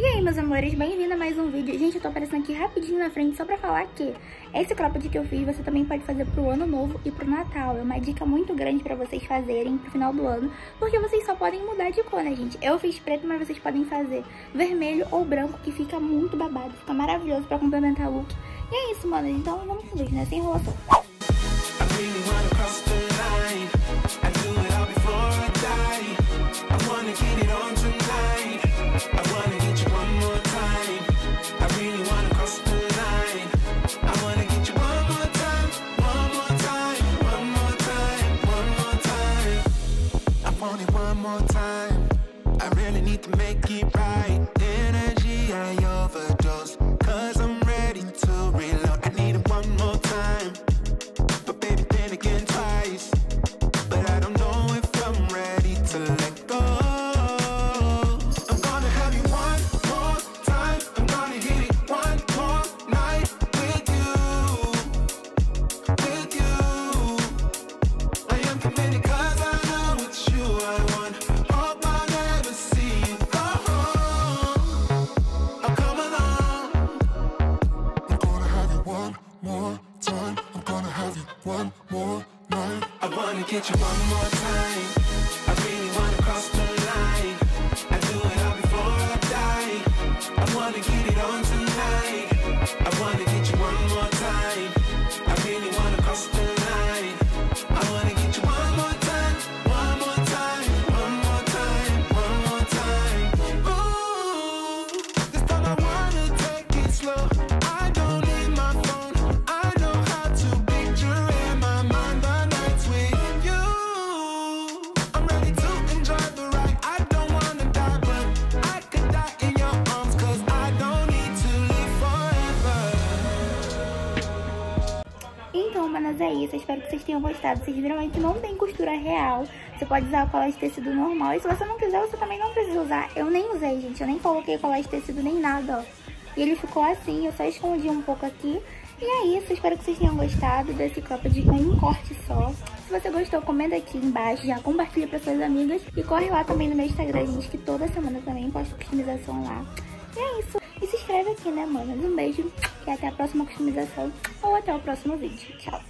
E aí, meus amores, bem-vindo a mais um vídeo. Gente, eu tô aparecendo aqui rapidinho na frente só pra falar que esse cropped que eu fiz você também pode fazer pro ano novo e pro Natal. É uma dica muito grande pra vocês fazerem pro final do ano, porque vocês só podem mudar de cor, né, gente? Eu fiz preto, mas vocês podem fazer vermelho ou branco, que fica muito babado, fica maravilhoso pra complementar o look. E é isso, mano. Então vamos pro vídeo, né? Sem enrolação. one more time. I really need to make it right. Energy, I overdose. Cause I'm ready to reload. I need it one more time. Get you one more time. I really wanna cross the line. I do it all before I die. I wanna get it on tonight. I wanna get Então, manas, é isso. Eu espero que vocês tenham gostado. Vocês que não tem costura real. Você pode usar o colar de tecido normal. E se você não quiser, você também não precisa usar. Eu nem usei, gente. Eu nem coloquei colar de tecido nem nada, ó. E ele ficou assim. Eu só escondi um pouco aqui. E é isso. Espero que vocês tenham gostado desse copo de um corte só. Se você gostou, comenta aqui embaixo. Já compartilha para suas amigas. E corre lá também no meu Instagram, gente. Que toda semana também posto customização lá. E é isso. E se inscreve aqui, né, manas? Um beijo e até a próxima customização ou até o próximo vídeo. Tchau!